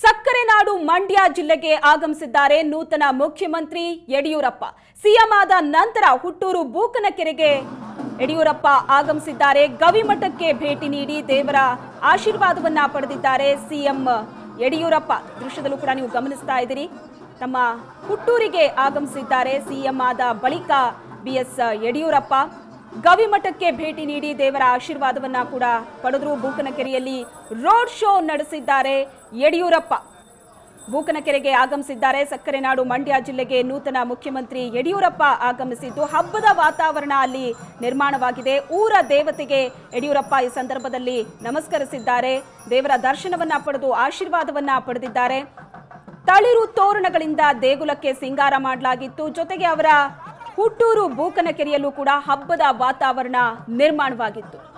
ಸಕ್ಕರೆ ನಾಡು ಮಂಡ್ಯ ಜಿಲ್ಲೆಗೆ ಆಗಮಿಸಿದ್ದಾರೆ ನೂತನ ಮುಖ್ಯಮಂತ್ರಿ ಯಡಿಯೂರಪ್ಪ. ಸಿಎಂ ಆದ ನಂತರ ಹುಟ್ಟೂರು ಬೂಕನಕೆರೆಗೆ ಯಡಿಯೂರಪ್ಪ ಆಗಮಿಸಿದ್ದಾರೆ. ಗವಿಮಠಕ್ಕೆ ಭೇಟಿ ನೀಡಿ ದೇವರ ಆಶೀರ್ವಾದವನ್ನ ಪಡೆದಿದ್ದಾರೆ ಸಿಎಂ ಯಡಿಯೂರಪ್ಪ. ದೃಶ್ಯದಲ್ಲೂ ಕೂಡ ನೀವು ಗಮನಿಸ್ತಾ ಇದ್ದೀರಿ. ತಮ್ಮ ಹುಟ್ಟೂರಿಗೆ ಆಗಮಿಸಿದ್ದಾರೆ ಸಿಎಂ ಆದ ಬಳಿಕ ಬಿಎಸ್ ಯಡಿಯೂರಪ್ಪ. ಗವಿಮಠಕ್ಕೆ ಭೇಟಿ ನೀಡಿ ದೇವರ ಆಶೀರ್ವಾದವನ್ನ ಕೂಡ ಪಡೆದ್ರು ಬೂಕನಕೆರೆಯಲ್ಲಿ ರೋಡ್ ಶೋ ನಡೆಸಿದ್ದಾರೆ ಯಡಿಯೂರಪ್ಪ. ಬೂಕನಕೆರೆಗೆ ಆಗಮಿಸಿದ್ದಾರೆ ಸಕ್ಕರೆ ನಾಡು ಮಂಡ್ಯ ಜಿಲ್ಲೆಗೆ ನೂತನ ಮುಖ್ಯಮಂತ್ರಿ ಯಡಿಯೂರಪ್ಪ ಆಗಮಿಸಿದ್ದು ಹಬ್ಬದ ವಾತಾವರಣ ಅಲ್ಲಿ ನಿರ್ಮಾಣವಾಗಿದೆ. ಊರ ದೇವತೆಗೆ ಯಡಿಯೂರಪ್ಪ ಈ ಸಂದರ್ಭದಲ್ಲಿ ನಮಸ್ಕರಿಸಿದ್ದಾರೆ. ದೇವರ ದರ್ಶನವನ್ನ ಪಡೆದು ಆಶೀರ್ವಾದವನ್ನ ಪಡೆದಿದ್ದಾರೆ. ತಳಿರು ತೋರಣಗಳಿಂದ ದೇಗುಲಕ್ಕೆ ಸಿಂಗಾರ ಮಾಡಲಾಗಿತ್ತು. ಜೊತೆಗೆ ಅವರ ಹುಟ್ಟೂರು ಬೂಕನಕೆರೆಯಲ್ಲೂ ಕೂಡ ಹಬ್ಬದ ವಾತಾವರಣ ನಿರ್ಮಾಣವಾಗಿತ್ತು.